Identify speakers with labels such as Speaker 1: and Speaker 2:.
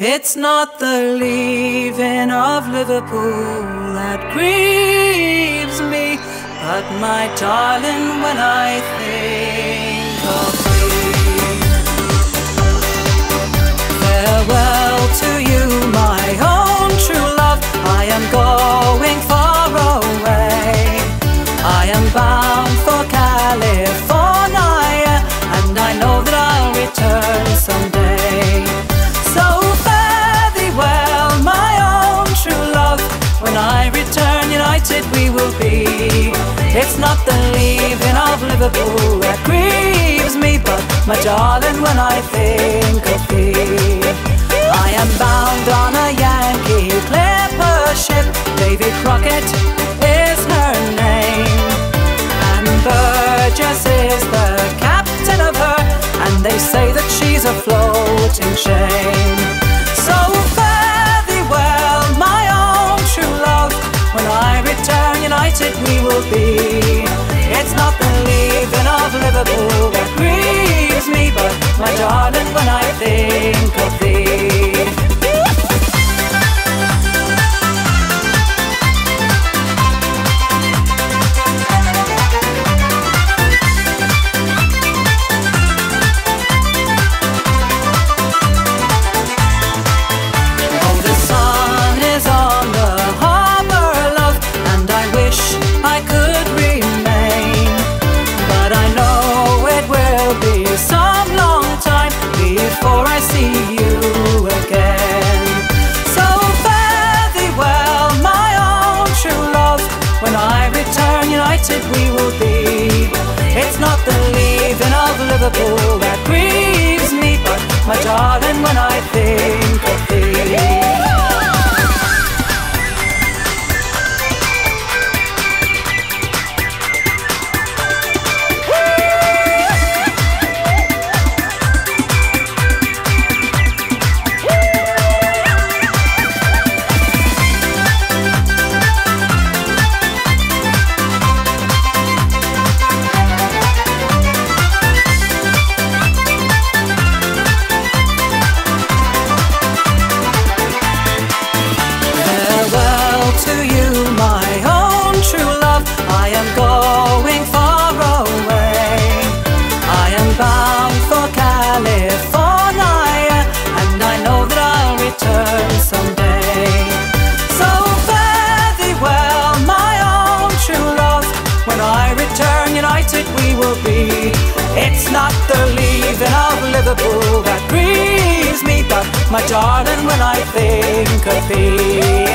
Speaker 1: It's not the leaving of Liverpool that grieves me, but my darling, when I think of we will be. It's not the leaving of Liverpool that grieves me, but my darling, when I think of thee. I am bound on a Yankee clipper ship. Davy Crockett is her name. And Burgess is the captain of her. And they say that she's a floating shame. Of will be. It's not the leaving of Liverpool that grieves me, but my darling, when I think of thee.